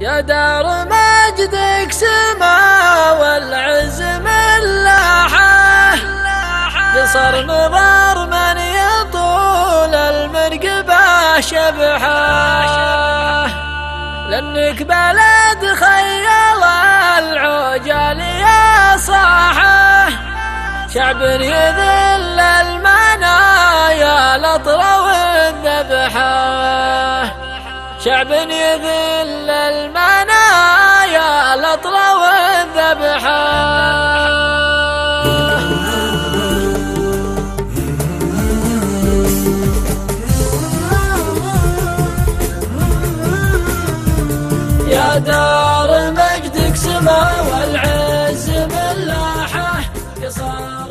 يا دار مجدك سما والعز من لاحه قصر مضار من يطول المرقبة شبحه لأنك بلد خيال العجل يا صاحة. شعب يذل المنايا الأطرى والذبحة. شعب يذل المنايا الأطلال دار مجدك سما والعز ملاحه يصار